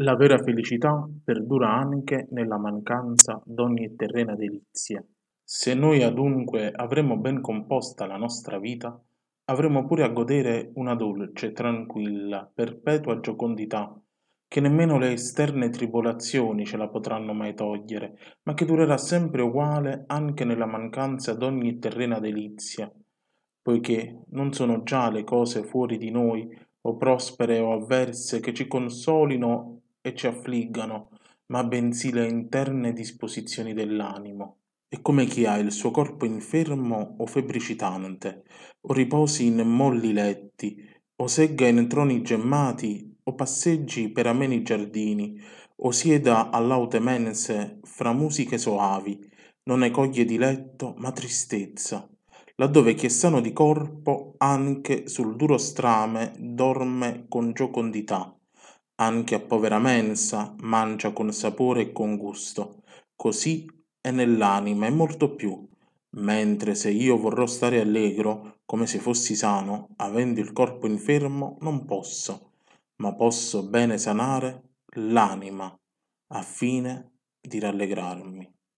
La vera felicità perdura anche nella mancanza d'ogni terrena delizia. Se noi adunque avremo ben composta la nostra vita, avremo pure a godere una dolce, tranquilla, perpetua giocondità, che nemmeno le esterne tribolazioni ce la potranno mai togliere, ma che durerà sempre uguale anche nella mancanza d'ogni terrena delizia, poiché non sono già le cose fuori di noi, o prospere o avverse, che ci consolino e ci affliggano, ma bensì le interne disposizioni dell'animo. È come chi ha il suo corpo infermo o febbricitante, o riposi in molli letti, o segga in troni gemmati, o passeggi per ameni giardini, o sieda a laute mense fra musiche soavi, non ne coglie diletto, ma tristezza, laddove chi è sano di corpo anche sul duro strame dorme con giocondità, anche a povera mensa mangia con sapore e con gusto, così è nell'anima e molto più. Mentre se io vorrò stare allegro, come se fossi sano, avendo il corpo infermo, non posso, ma posso bene sanare l'anima, a fine di rallegrarmi.